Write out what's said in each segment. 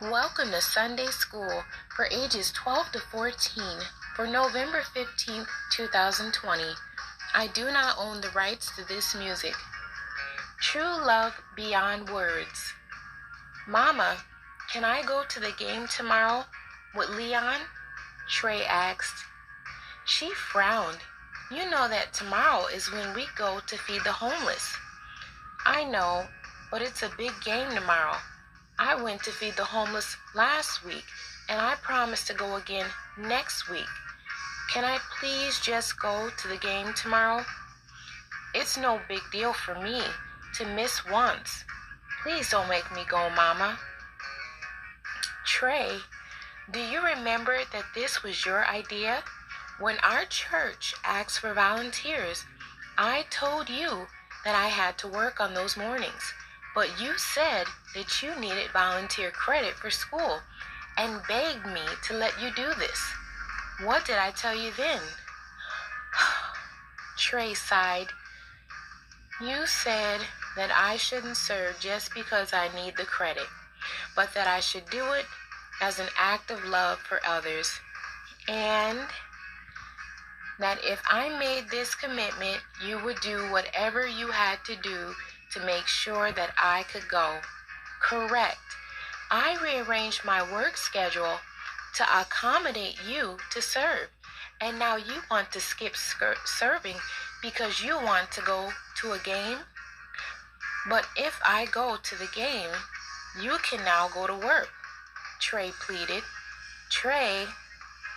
Welcome to Sunday School for ages 12 to 14 for November 15th, 2020. I do not own the rights to this music. True love beyond words. Mama, can I go to the game tomorrow with Leon? Trey asked. She frowned. You know that tomorrow is when we go to feed the homeless. I know, but it's a big game tomorrow. I went to feed the homeless last week, and I promised to go again next week. Can I please just go to the game tomorrow? It's no big deal for me to miss once. Please don't make me go, Mama. Trey, do you remember that this was your idea? When our church asked for volunteers, I told you that I had to work on those mornings, but you said that you needed volunteer credit for school and begged me to let you do this. What did I tell you then? Trey sighed. You said that I shouldn't serve just because I need the credit, but that I should do it as an act of love for others. And that if I made this commitment, you would do whatever you had to do to make sure that I could go. Correct. I rearranged my work schedule to accommodate you to serve. And now you want to skip serving because you want to go to a game? But if I go to the game, you can now go to work, Trey pleaded. Trey,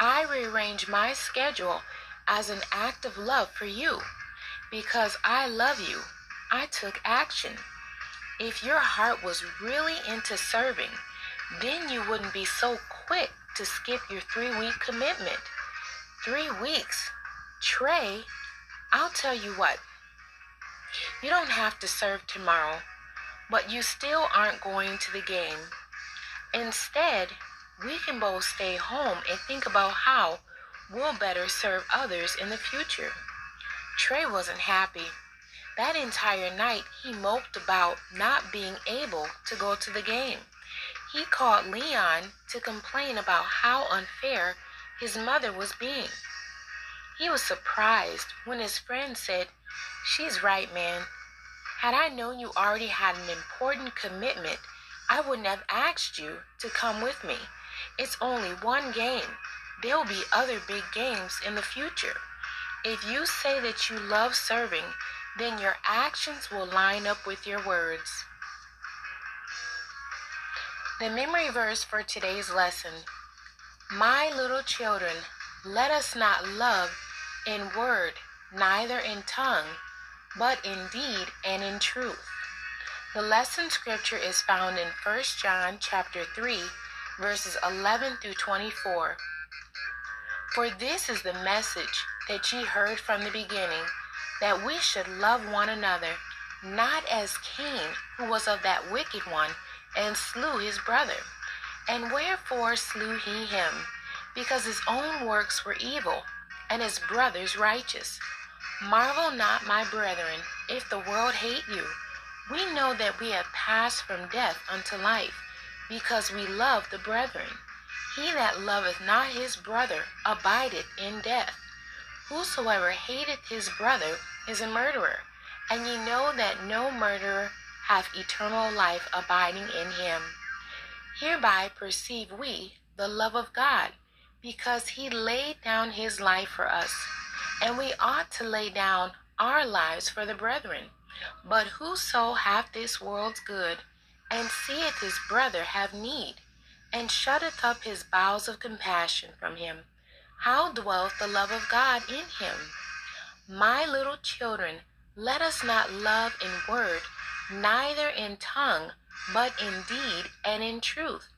I rearranged my schedule as an act of love for you. Because I love you, I took action. If your heart was really into serving, then you wouldn't be so quick to skip your three week commitment. Three weeks? Trey, I'll tell you what. You don't have to serve tomorrow, but you still aren't going to the game. Instead, we can both stay home and think about how we'll better serve others in the future. Trey wasn't happy. That entire night, he moped about not being able to go to the game. He called Leon to complain about how unfair his mother was being. He was surprised when his friend said, She's right, man. Had I known you already had an important commitment, I wouldn't have asked you to come with me. It's only one game, There'll be other big games in the future. If you say that you love serving, then your actions will line up with your words. The memory verse for today's lesson My little children, let us not love in word, neither in tongue, but in deed and in truth. The lesson scripture is found in 1 John chapter 3 verses 11 through 24. For this is the message that ye heard from the beginning, that we should love one another, not as Cain, who was of that wicked one, and slew his brother. And wherefore slew he him? Because his own works were evil, and his brother's righteous. Marvel not, my brethren, if the world hate you. We know that we have passed from death unto life, because we love the brethren. He that loveth not his brother abideth in death. Whosoever hateth his brother is a murderer, and ye know that no murderer hath eternal life abiding in him. Hereby perceive we the love of God, because he laid down his life for us, and we ought to lay down our lives for the brethren. But whoso hath this world's good, and seeth his brother have need, and shutteth up his bowels of compassion from him. How dwelleth the love of God in him? My little children, let us not love in word, neither in tongue, but in deed and in truth.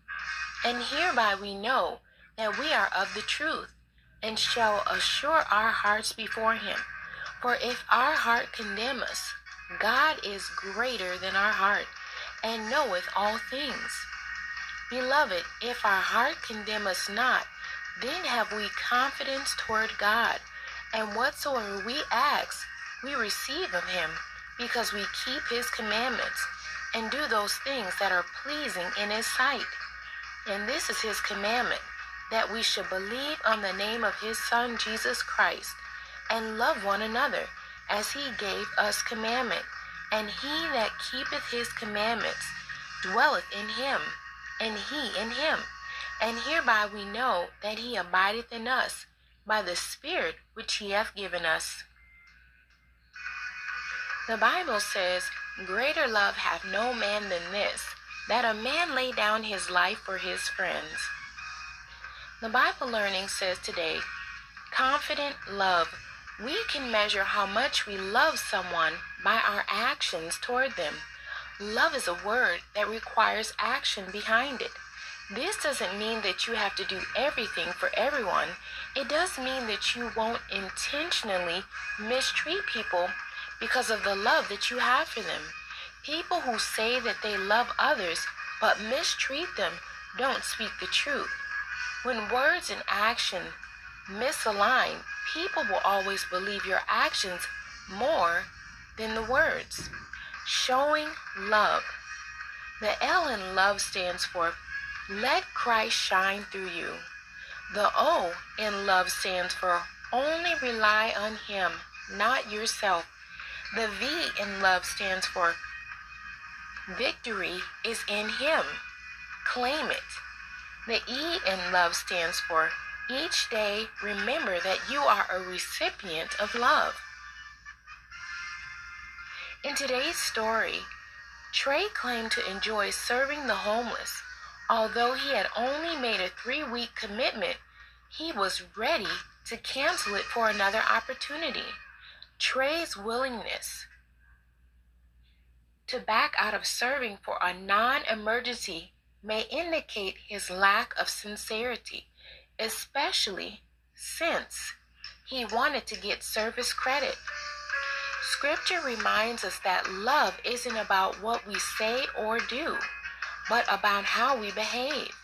And hereby we know that we are of the truth, and shall assure our hearts before him. For if our heart condemn us, God is greater than our heart, and knoweth all things. Beloved, if our heart condemn us not, then have we confidence toward God. And whatsoever we ask, we receive of him, because we keep his commandments and do those things that are pleasing in his sight. And this is his commandment that we should believe on the name of his Son Jesus Christ and love one another as he gave us commandment. And he that keepeth his commandments dwelleth in him, and he in him. And hereby we know that he abideth in us by the Spirit which he hath given us. The Bible says, Greater love hath no man than this, that a man lay down his life for his friends. The Bible learning says today, confident love. We can measure how much we love someone by our actions toward them. Love is a word that requires action behind it. This doesn't mean that you have to do everything for everyone. It does mean that you won't intentionally mistreat people because of the love that you have for them. People who say that they love others but mistreat them don't speak the truth. When words and action misalign, people will always believe your actions more than the words. Showing love. The L in love stands for let Christ shine through you. The O in love stands for only rely on Him, not yourself. The V in love stands for victory is in Him. Claim it. The E in love stands for each day remember that you are a recipient of love. In today's story, Trey claimed to enjoy serving the homeless Although he had only made a three week commitment, he was ready to cancel it for another opportunity. Trey's willingness to back out of serving for a non emergency may indicate his lack of sincerity, especially since he wanted to get service credit. Scripture reminds us that love isn't about what we say or do but about how we behave.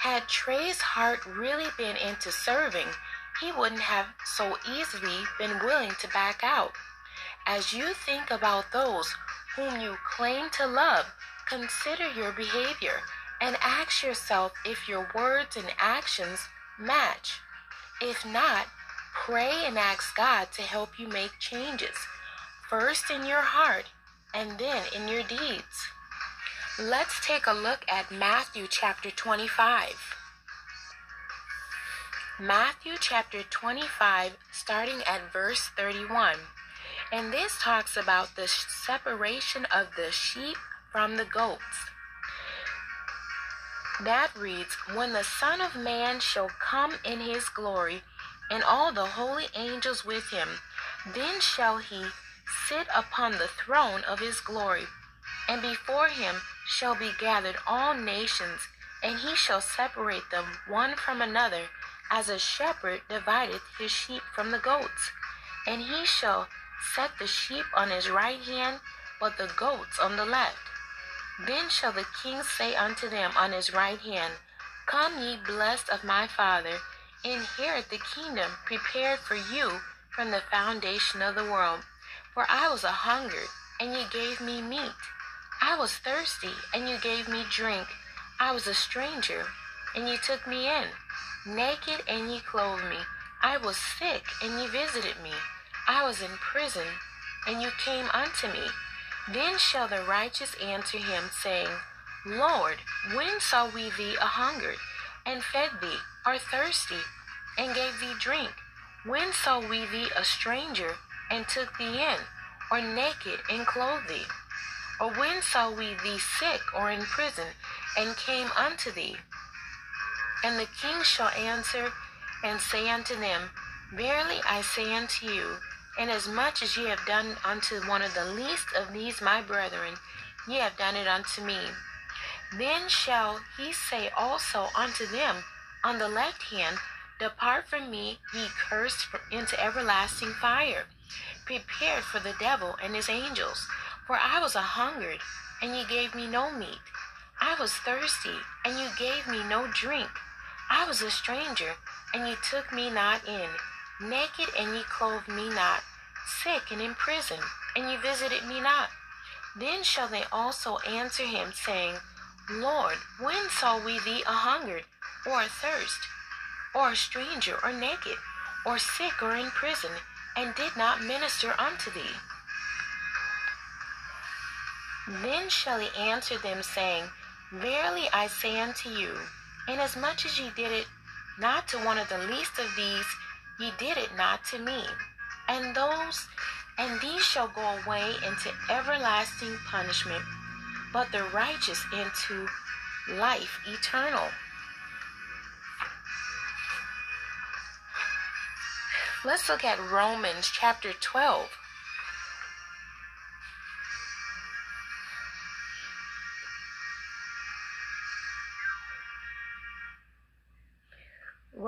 Had Trey's heart really been into serving, he wouldn't have so easily been willing to back out. As you think about those whom you claim to love, consider your behavior and ask yourself if your words and actions match. If not, pray and ask God to help you make changes, first in your heart and then in your deeds. Let's take a look at Matthew chapter 25. Matthew chapter 25, starting at verse 31. And this talks about the separation of the sheep from the goats. That reads, When the Son of Man shall come in his glory, and all the holy angels with him, then shall he sit upon the throne of his glory, and before him shall be gathered all nations, and he shall separate them one from another, as a shepherd divideth his sheep from the goats. And he shall set the sheep on his right hand, but the goats on the left. Then shall the king say unto them on his right hand, Come ye blessed of my Father, inherit the kingdom prepared for you from the foundation of the world. For I was a hungered, and ye gave me meat. I was thirsty, and you gave me drink. I was a stranger, and you took me in. Naked, and ye clothed me. I was sick, and ye visited me. I was in prison, and you came unto me. Then shall the righteous answer him, saying, Lord, when saw we thee a hungered, and fed thee, or thirsty, and gave thee drink? When saw we thee a stranger, and took thee in, or naked, and clothed thee? Or when saw we thee sick or in prison, and came unto thee? And the king shall answer and say unto them, Verily I say unto you, inasmuch as ye have done unto one of the least of these my brethren, ye have done it unto me. Then shall he say also unto them on the left hand, Depart from me, ye cursed, into everlasting fire, prepared for the devil and his angels. For I was a hungered, and ye gave me no meat. I was thirsty, and you gave me no drink. I was a stranger, and ye took me not in. Naked, and ye clothed me not. Sick and in prison, and ye visited me not. Then shall they also answer him, saying, Lord, when saw we thee a hungered, or athirst, or a stranger, or naked, or sick, or in prison, and did not minister unto thee? Then shall he answer them, saying, Verily I say unto you, inasmuch as ye did it not to one of the least of these, ye did it not to me. And those and these shall go away into everlasting punishment but the righteous into life eternal. Let's look at Romans chapter 12.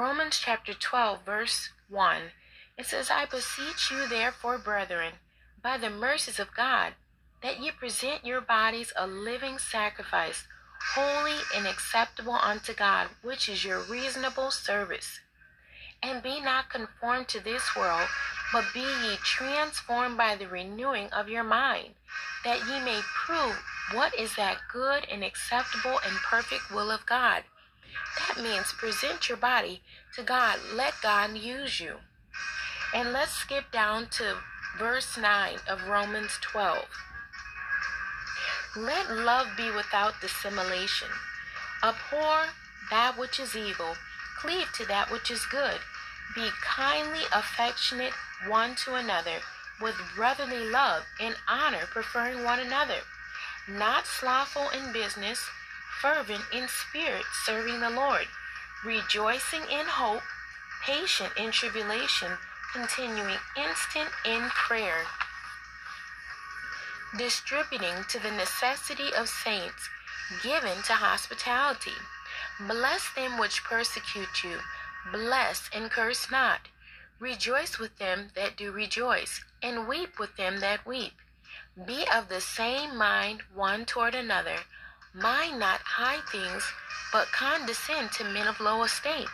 Romans chapter 12, verse 1. It says, I beseech you, therefore, brethren, by the mercies of God, that ye present your bodies a living sacrifice, holy and acceptable unto God, which is your reasonable service. And be not conformed to this world, but be ye transformed by the renewing of your mind, that ye may prove what is that good and acceptable and perfect will of God. That means present your body to God. Let God use you. And let's skip down to verse 9 of Romans 12. Let love be without dissimulation. Abhor that which is evil, cleave to that which is good. Be kindly affectionate one to another, with brotherly love and honor, preferring one another. Not slothful in business, fervent in spirit, serving the Lord, rejoicing in hope, patient in tribulation, continuing instant in prayer distributing to the necessity of saints, given to hospitality. Bless them which persecute you, bless and curse not. Rejoice with them that do rejoice, and weep with them that weep. Be of the same mind one toward another. Mind not high things, but condescend to men of low estate.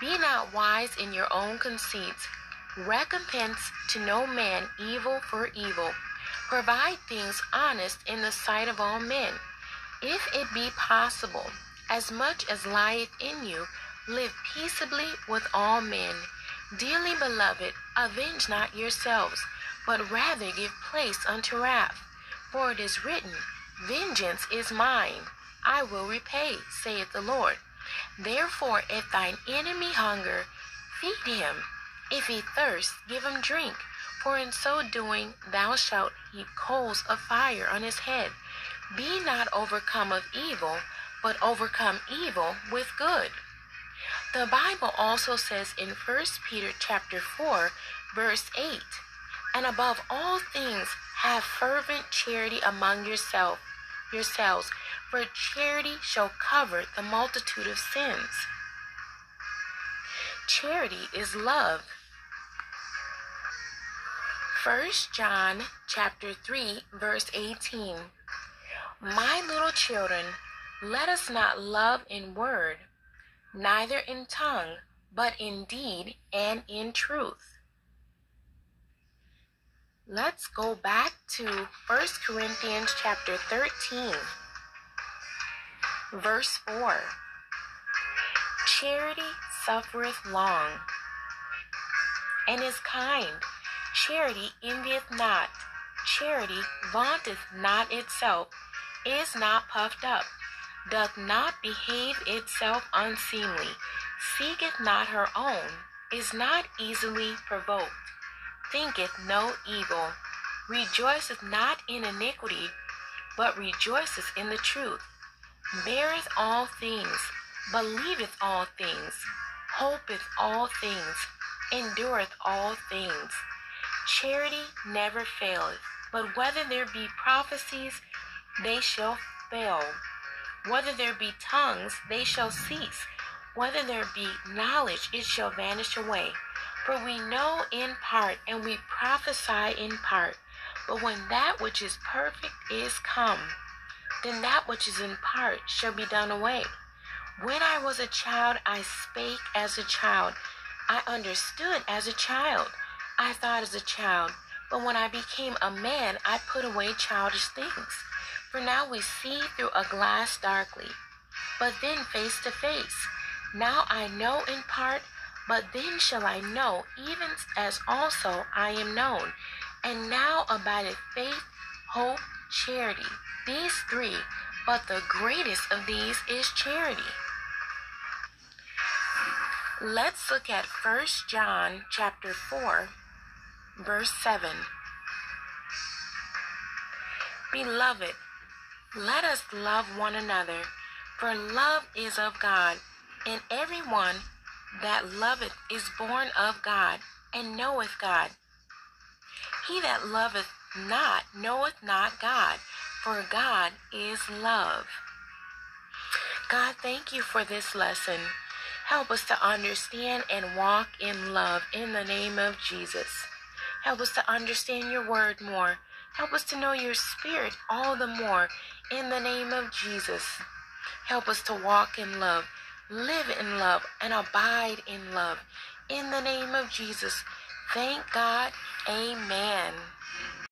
Be not wise in your own conceits. Recompense to no man evil for evil Provide things honest in the sight of all men. If it be possible, as much as lieth in you, live peaceably with all men. Dearly beloved, avenge not yourselves, but rather give place unto wrath. For it is written, Vengeance is mine, I will repay, saith the Lord. Therefore, if thine enemy hunger, feed him. If he thirst, give him drink for in so doing thou shalt heap coals of fire on his head. Be not overcome of evil, but overcome evil with good. The Bible also says in 1 Peter chapter 4, verse 8, and above all things have fervent charity among yourself, yourselves, for charity shall cover the multitude of sins. Charity is love. First John chapter 3 verse 18. My little children, let us not love in word, neither in tongue, but in deed and in truth. Let's go back to 1 Corinthians chapter 13 verse 4. Charity suffereth long and is kind. Charity envieth not. Charity vaunteth not itself, is not puffed up, doth not behave itself unseemly, seeketh not her own, is not easily provoked, thinketh no evil, rejoiceth not in iniquity, but rejoiceth in the truth, beareth all things, believeth all things, hopeth all things, endureth all things. Charity never faileth, but whether there be prophecies, they shall fail. Whether there be tongues, they shall cease. Whether there be knowledge, it shall vanish away. For we know in part, and we prophesy in part. But when that which is perfect is come, then that which is in part shall be done away. When I was a child, I spake as a child. I understood as a child. I thought as a child, but when I became a man, I put away childish things. For now we see through a glass darkly, but then face to face. Now I know in part, but then shall I know, even as also I am known. And now abideth faith, hope, charity. These three, but the greatest of these is charity. Let's look at 1 John chapter 4, verse 7. Beloved, let us love one another, for love is of God, and everyone that loveth is born of God, and knoweth God. He that loveth not knoweth not God, for God is love. God, thank you for this lesson. Help us to understand and walk in love in the name of Jesus. Help us to understand your word more. Help us to know your spirit all the more in the name of Jesus. Help us to walk in love, live in love, and abide in love. In the name of Jesus. Thank God. Amen.